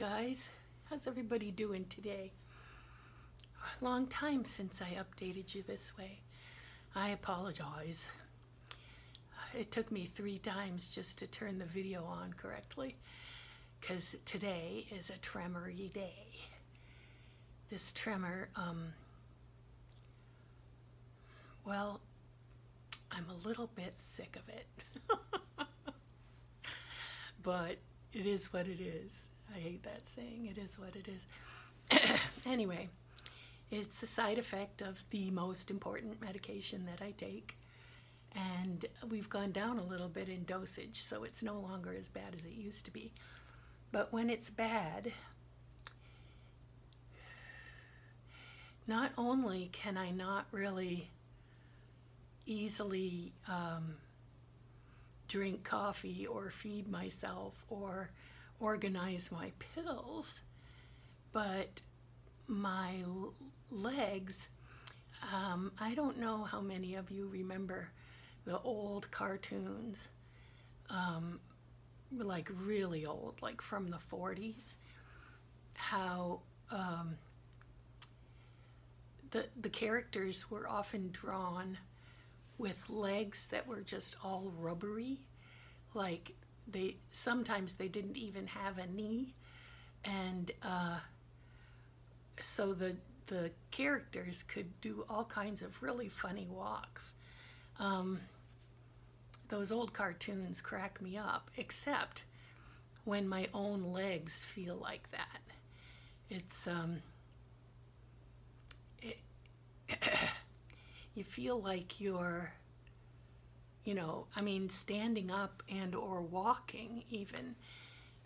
guys. How's everybody doing today? Long time since I updated you this way. I apologize. It took me three times just to turn the video on correctly because today is a tremory day. This tremor, um, well, I'm a little bit sick of it. but it is what it is. I hate that saying. It is what it is. anyway, it's a side effect of the most important medication that I take. And we've gone down a little bit in dosage, so it's no longer as bad as it used to be. But when it's bad, not only can I not really easily um, drink coffee or feed myself or organize my pills, but my legs, um, I don't know how many of you remember the old cartoons, um, like really old, like from the 40s, how um, the, the characters were often drawn with legs that were just all rubbery like they sometimes they didn't even have a knee. And uh, so the the characters could do all kinds of really funny walks. Um, those old cartoons crack me up except when my own legs feel like that. It's um, it, you feel like you're you know i mean standing up and or walking even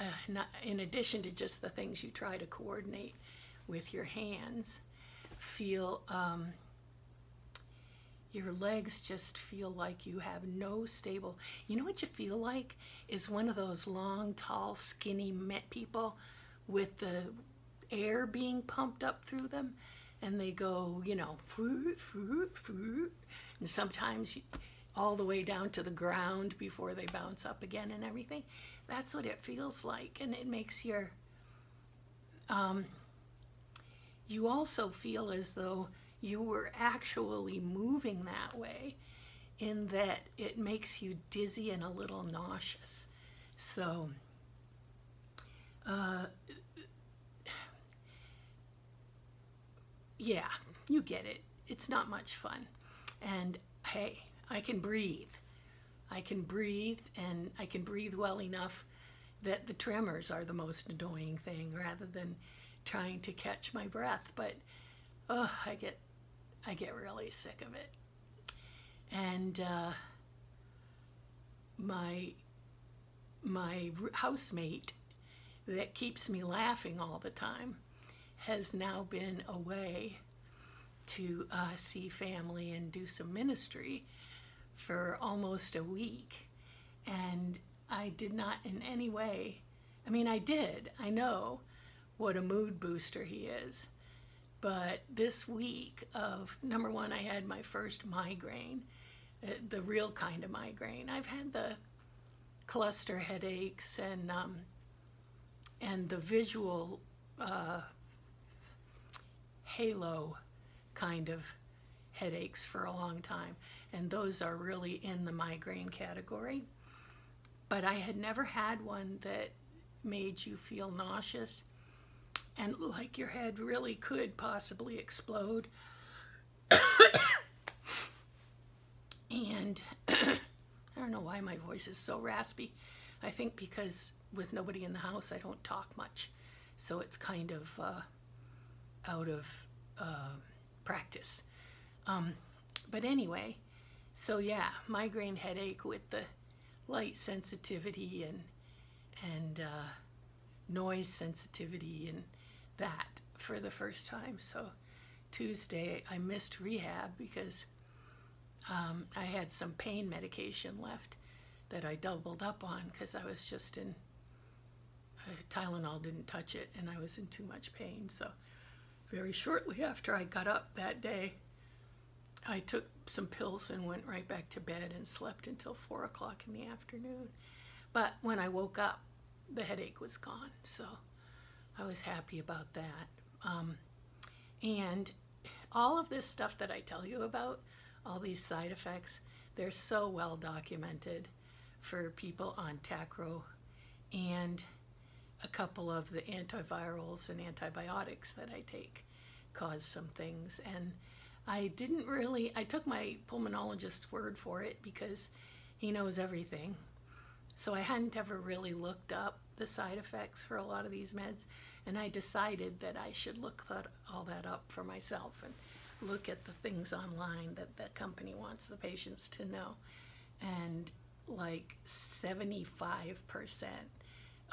uh, not, in addition to just the things you try to coordinate with your hands feel um, your legs just feel like you have no stable. You know what you feel like? Is one of those long tall skinny met people with the air being pumped up through them and they go, you know, fruit, fruit, fruit, and sometimes all the way down to the ground before they bounce up again and everything. That's what it feels like, and it makes your. Um, you also feel as though you were actually moving that way, in that it makes you dizzy and a little nauseous. So, uh, yeah, you get it. It's not much fun. And hey, I can breathe. I can breathe and I can breathe well enough that the tremors are the most annoying thing rather than trying to catch my breath. But oh, I get I get really sick of it. And uh, my my housemate that keeps me laughing all the time has now been away to uh, see family and do some ministry for almost a week. And I did not in any way, I mean, I did, I know what a mood booster he is. But this week of number one, I had my first migraine, uh, the real kind of migraine. I've had the cluster headaches and um, and the visual uh, halo kind of headaches for a long time, and those are really in the migraine category. But I had never had one that made you feel nauseous and like your head really could possibly explode. and I don't know why my voice is so raspy. I think because with nobody in the house, I don't talk much. So it's kind of uh, out of uh, practice. Um, but anyway, so yeah, migraine headache with the light sensitivity and and uh, noise sensitivity and that for the first time. So Tuesday I missed rehab because um, I had some pain medication left that I doubled up on because I was just in uh, Tylenol didn't touch it and I was in too much pain. So very shortly after I got up that day, I took some pills and went right back to bed and slept until four o'clock in the afternoon. But when I woke up, the headache was gone. So I was happy about that. Um, and all of this stuff that I tell you about, all these side effects, they're so well documented for people on Tacro and a couple of the antivirals and antibiotics that I take cause some things. And I didn't really, I took my pulmonologist's word for it because he knows everything. So I hadn't ever really looked up the side effects for a lot of these meds. And I decided that I should look that, all that up for myself and look at the things online that the company wants the patients to know. And like 75%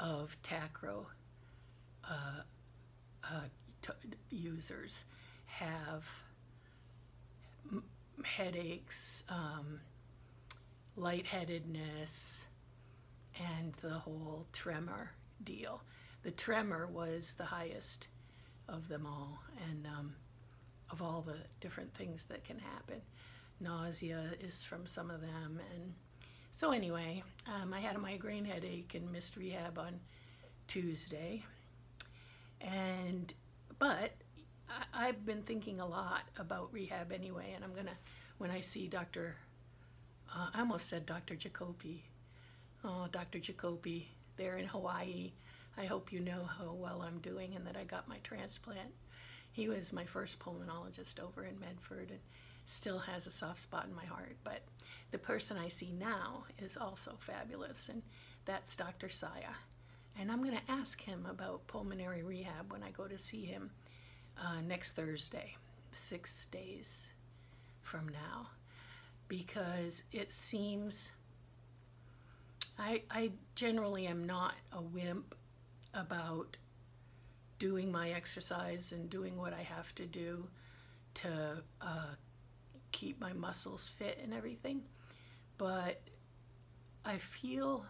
of Tacro uh, uh, users have headaches, um, lightheadedness, and the whole tremor deal. The tremor was the highest of them all, and um, of all the different things that can happen. Nausea is from some of them, and so anyway, um, I had a migraine headache and missed rehab on Tuesday, and but I, have been thinking a lot about rehab anyway, and I'm gonna when I see Dr. Uh, I almost said Dr. Jacoby. Oh, Dr. Jacoby, there in Hawaii. I hope you know how well I'm doing and that I got my transplant. He was my first pulmonologist over in Medford and still has a soft spot in my heart. But the person I see now is also fabulous, and that's Dr. Saya. And I'm going to ask him about pulmonary rehab when I go to see him uh, next Thursday, six days from now, because it seems I, I generally am not a wimp about doing my exercise and doing what I have to do to uh, keep my muscles fit and everything. But I feel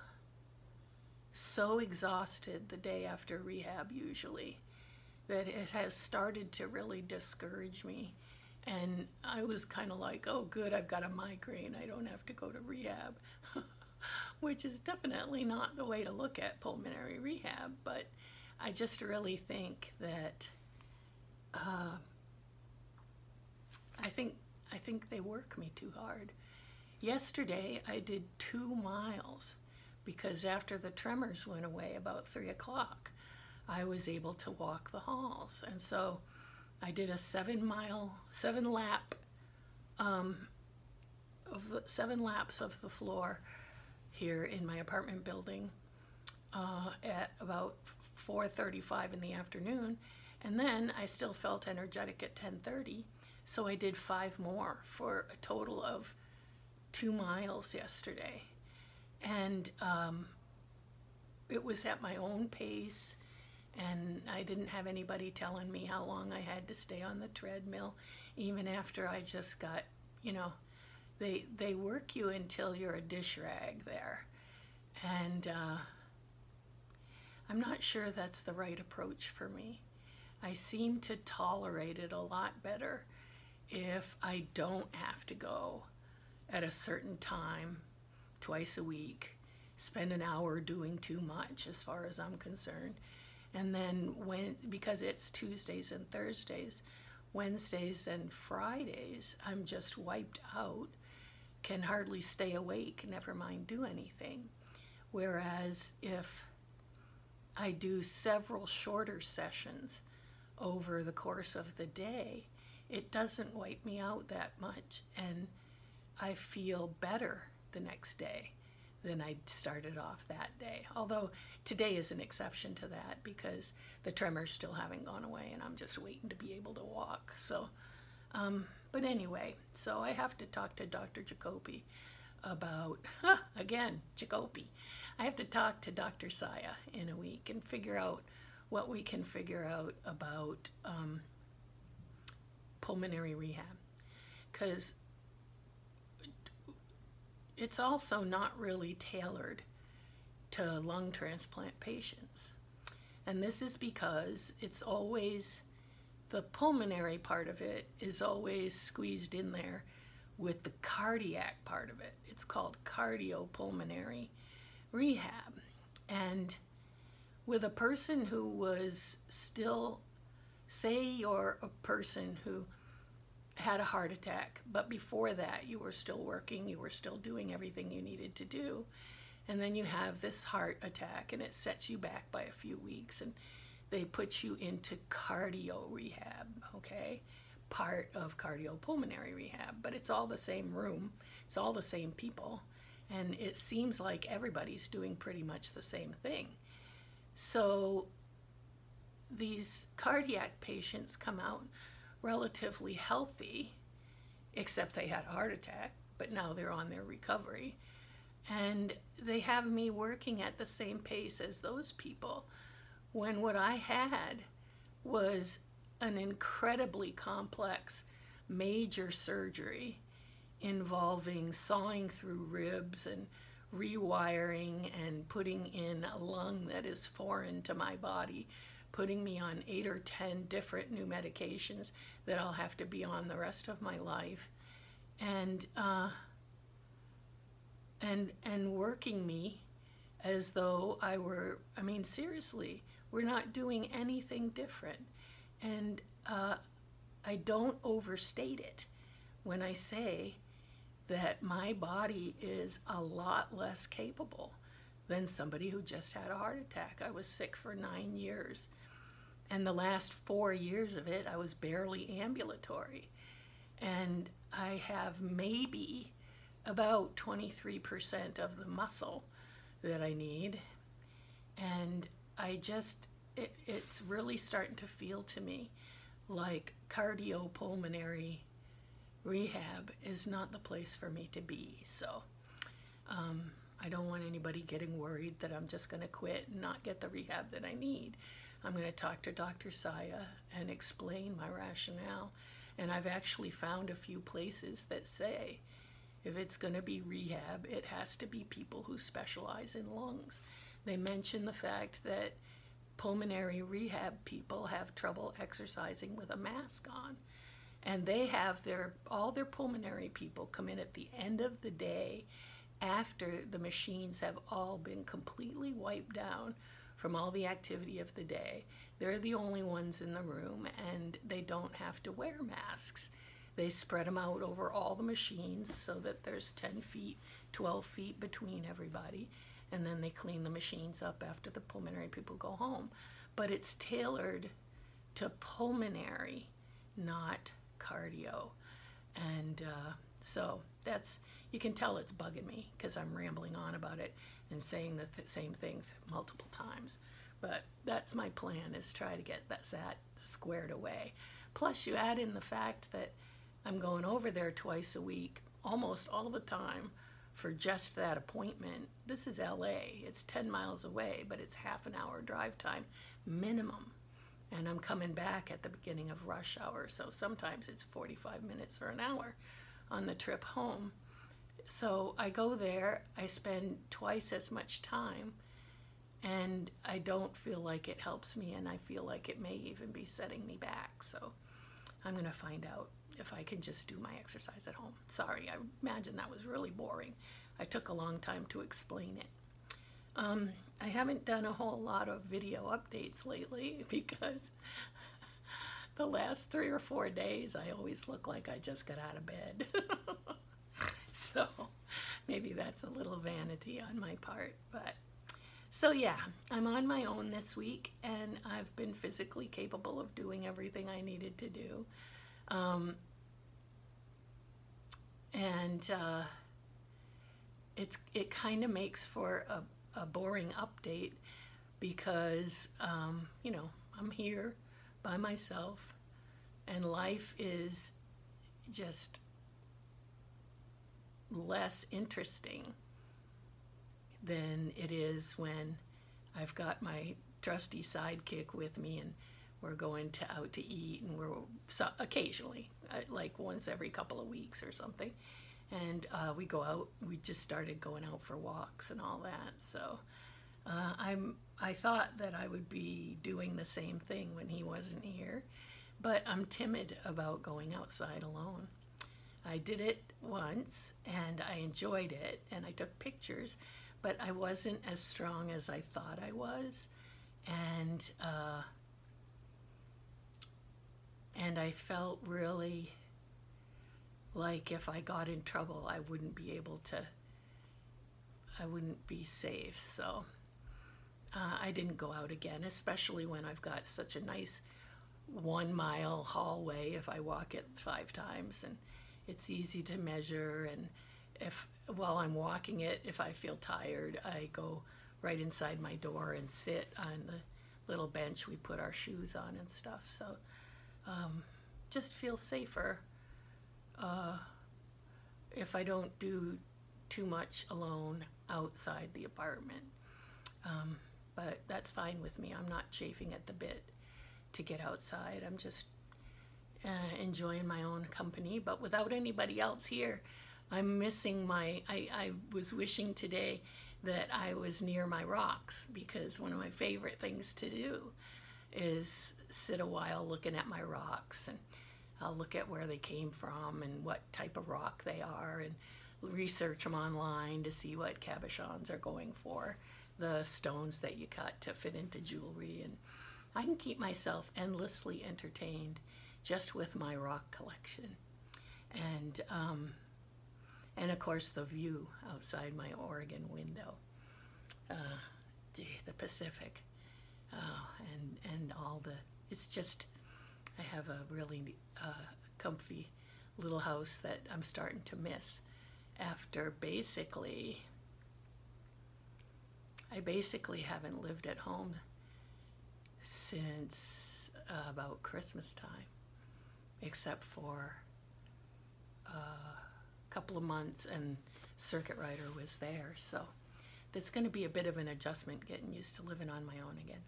so exhausted the day after rehab, usually, that it has started to really discourage me. And I was kind of like, oh, good, I've got a migraine. I don't have to go to rehab. which is definitely not the way to look at pulmonary rehab, but I just really think that uh, I think I think they work me too hard. Yesterday I did two miles because after the tremors went away about three o'clock, I was able to walk the halls, and so I did a seven mile, seven lap, um, of the seven laps of the floor here in my apartment building uh, at about 4.35 in the afternoon. And then i still felt energetic at 10.30 so i did five more for a total of two miles yesterday. And um, it was at my own pace and i didn't have anybody telling me how long i had to stay on the treadmill even after i just got you know they they work you until you're a dish rag there. And uh, i'm not sure that's the right approach for me. I seem to tolerate it a lot better if i don't have to go at a certain time twice a week spend an hour doing too much as far as i'm concerned and then when because it's tuesdays and thursdays wednesdays and fridays i'm just wiped out can hardly stay awake, never mind do anything. Whereas if I do several shorter sessions over the course of the day, it doesn't wipe me out that much, and I feel better the next day than I started off that day. Although today is an exception to that because the tremors still haven't gone away and I'm just waiting to be able to walk. So um, but anyway, so I have to talk to Dr. Jacoby about, huh, again, Jacoby. I have to talk to Dr. Saya in a week and figure out what we can figure out about um, pulmonary rehab. Because it's also not really tailored to lung transplant patients. And this is because it's always the pulmonary part of it is always squeezed in there with the cardiac part of it. It's called cardiopulmonary rehab. And with a person who was still, say, you're a person who had a heart attack, but before that, you were still working, you were still doing everything you needed to do. And then you have this heart attack, and it sets you back by a few weeks, and they put you into cardio rehab, okay? Part of cardiopulmonary rehab, but it's all the same room, it's all the same people, and it seems like everybody's doing pretty much the same thing. So these cardiac patients come out relatively healthy, except they had a heart attack, but now they're on their recovery. And they have me working at the same pace as those people when what I had was an incredibly complex major surgery involving sawing through ribs and rewiring and putting in a lung that is foreign to my body, putting me on eight or ten different new medications that I'll have to be on the rest of my life, and uh, and and working me as though I were. I mean, seriously, we're not doing anything different, and uh, I don't overstate it when I say that my body is a lot less capable than somebody who just had a heart attack. I was sick for nine years. And the last four years of it, I was barely ambulatory. And I have maybe about 23% of the muscle that I need. And I just, it, it's really starting to feel to me like cardiopulmonary rehab is not the place for me to be. So um, I don't want anybody getting worried that I'm just going to quit and not get the rehab that I need. I'm going to talk to Dr. Saya and explain my rationale. And I've actually found a few places that say if it's going to be rehab, it has to be people who specialize in lungs. They mention the fact that pulmonary rehab people have trouble exercising with a mask on and they have their all their pulmonary people come in at the end of the day after the machines have all been completely wiped down from all the activity of the day. They're the only ones in the room and they don't have to wear masks. They spread them out over all the machines so that there's 10 feet, 12 feet between everybody. And then they clean the machines up after the pulmonary people go home. But it's tailored to pulmonary, not cardio. And uh, so that's, you can tell it's bugging me because I'm rambling on about it and saying the th- same thing th- multiple times. But that's my plan is try to get that, that squared away. Plus, you add in the fact that I'm going over there twice a week, almost all the time, for just that appointment. This is LA. It's 10 miles away, but it's half an hour drive time minimum and I'm coming back at the beginning of rush hour, so sometimes it's 45 minutes or an hour on the trip home. So I go there, I spend twice as much time, and I don't feel like it helps me, and I feel like it may even be setting me back. So I'm going to find out if I can just do my exercise at home. Sorry, I imagine that was really boring. I took a long time to explain it. Um, I haven't done a whole lot of video updates lately because the last three or four days I always look like I just got out of bed. so maybe that's a little vanity on my part, but so yeah, I'm on my own this week and I've been physically capable of doing everything I needed to do. Um, and uh, it's it kind of makes for a a boring update because, um, you know, I'm here by myself and life is just less interesting than it is when I've got my trusty sidekick with me and we're going to out to eat and we're so, occasionally uh, like once every couple of weeks or something and uh, we go out. We just started going out for walks and all that. So uh, I'm. I thought that I would be doing the same thing when he wasn't here, but I'm timid about going outside alone. I did it once and I enjoyed it and I took pictures, but I wasn't as strong as I thought I was. and uh, and I felt really like if I got in trouble, I wouldn't be able to. I wouldn't be safe. So uh, I didn't go out again, especially when I've got such a nice one mile hallway if I walk it five times and it's easy to measure and if while I'm walking it if I feel tired I go right inside my door and sit on the little bench we put our shoes on and stuff. So um, just feel safer. Uh, if I don't do too much alone outside the apartment um, but that's fine with me. I'm not chafing at the bit to get outside. I'm just uh, enjoying my own company, but without anybody else here. I'm missing my. I, I was wishing today that I was near my rocks because one of my favorite things to do is sit a while looking at my rocks and I'll look at where they came from and what type of rock they are and research them online to see what cabochons are going for, the stones that you cut to fit into jewelry and I can keep myself endlessly entertained just with my rock collection. And, um, and of course, the view outside my Oregon window. Uh, gee, the Pacific. Oh, and, and all the, it's just, I have a really uh, comfy little house that I'm starting to miss after basically, I basically haven't lived at home since uh, about Christmas time, except for uh, a couple of months, and Circuit Rider was there. So there's going to be a bit of an adjustment getting used to living on my own again.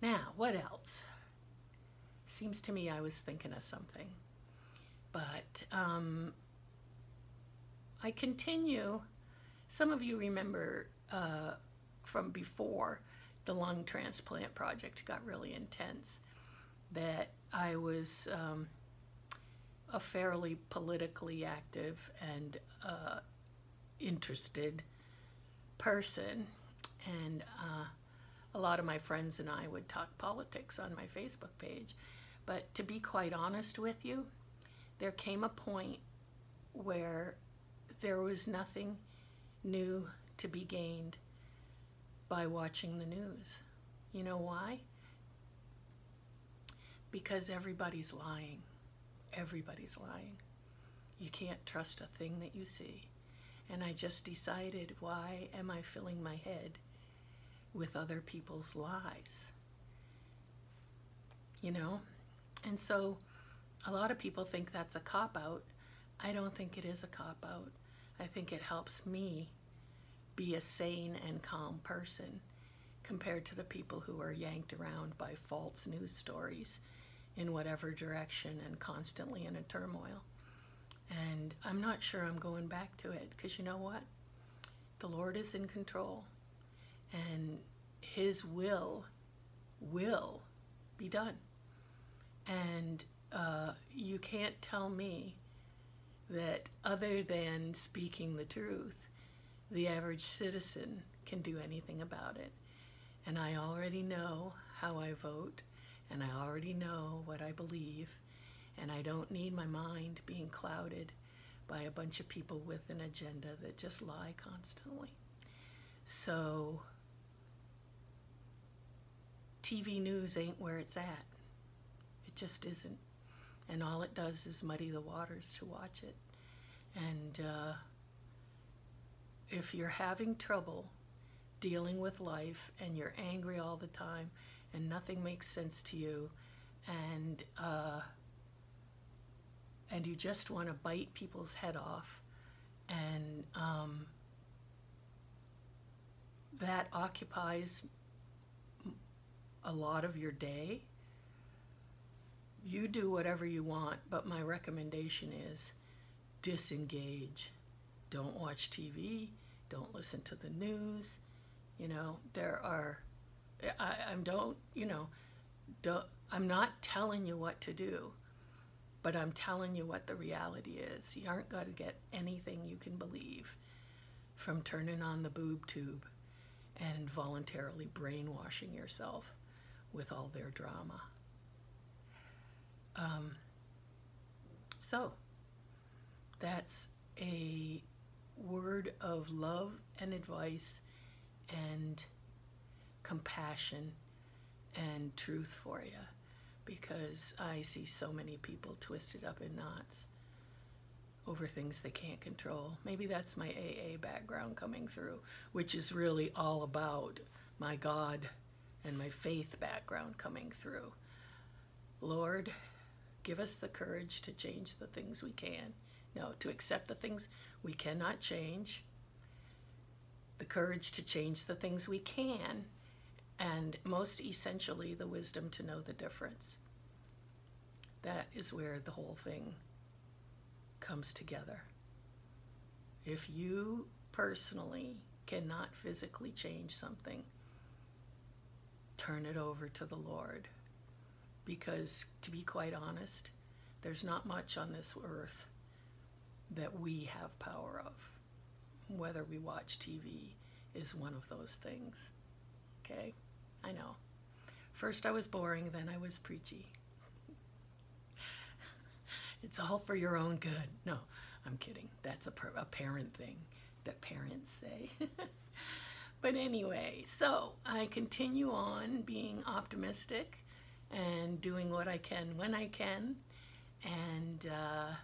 Now, what else? Seems to me I was thinking of something. But um, I continue. Some of you remember uh, from before the lung transplant project got really intense, that I was um, a fairly politically active and uh, interested person. And uh, a lot of my friends and I would talk politics on my Facebook page. But to be quite honest with you, there came a point where there was nothing new to be gained by watching the news. You know why? Because everybody's lying. Everybody's lying. You can't trust a thing that you see. And I just decided why am I filling my head with other people's lies? You know? And so a lot of people think that's a cop out. I don't think it is a cop out. I think it helps me be a sane and calm person compared to the people who are yanked around by false news stories in whatever direction and constantly in a turmoil. And I'm not sure I'm going back to it because you know what? The Lord is in control and His will will be done. And uh, you can't tell me that other than speaking the truth, the average citizen can do anything about it. And I already know how I vote, and I already know what I believe, and I don't need my mind being clouded by a bunch of people with an agenda that just lie constantly. So, TV news ain't where it's at. It just isn't. And all it does is muddy the waters to watch it. And, uh, if you're having trouble dealing with life and you're angry all the time and nothing makes sense to you and uh, and you just want to bite people's head off and um, that occupies a lot of your day you do whatever you want but my recommendation is disengage don't watch tv don't listen to the news. You know, there are, I, I don't, you know, don't, I'm not telling you what to do, but I'm telling you what the reality is. You aren't going to get anything you can believe from turning on the boob tube and voluntarily brainwashing yourself. with all their drama. Um, so, that's a word of love and advice and compassion and truth for you because I see so many people twisted up in knots over things they can't control. Maybe that's my AA background coming through, which is really all about my God and my faith background coming through. Lord, give us the courage to change the things we can. No, to accept the things we cannot change, the courage to change the things we can, and most essentially, the wisdom to know the difference. That is where the whole thing comes together. If you personally cannot physically change something, turn it over to the Lord. Because, to be quite honest, there's not much on this earth that we have power of. Whether we watch TV is one of those things. Okay? I know. First I was boring, then I was preachy. it's all for your own good. No, I'm kidding. That's a, a parent thing that parents say. but anyway, so I continue on being optimistic and doing what I can when I can. And uh,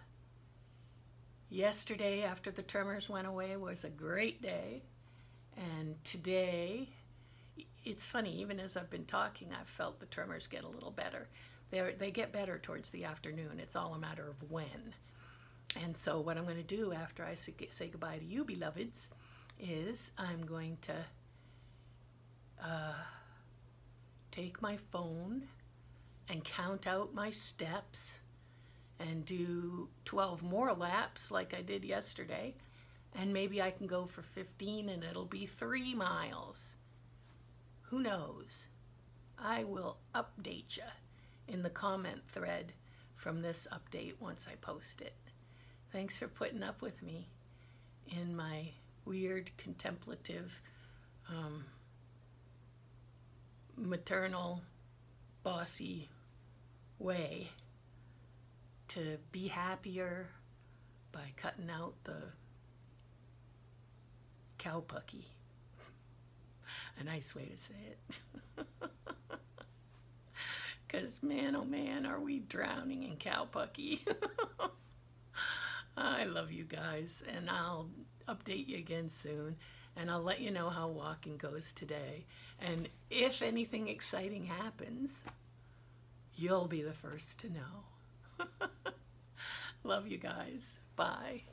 yesterday, after the tremors went away, was a great day. And today, it's funny, even as I've been talking, I've felt the tremors get a little better. they they get better towards the afternoon. It's all a matter of when. And so, what I'm going to do after I say goodbye to you, beloveds, is I'm going to uh, take my phone and count out my steps and do 12 more laps like I did yesterday. And maybe I can go for 15 and it'll be three miles. Who knows? I will update you in the comment thread from this update once I post it. Thanks for putting up with me in my weird, contemplative, um, maternal, bossy way to be happier by cutting out the cowpucky a nice way to say it. Because, man, oh man, are we drowning in cowpucky. I love you guys, and I'll update you again soon, and I'll let you know how walking goes today. And if anything exciting happens, you'll be the first to know. love you guys. Bye.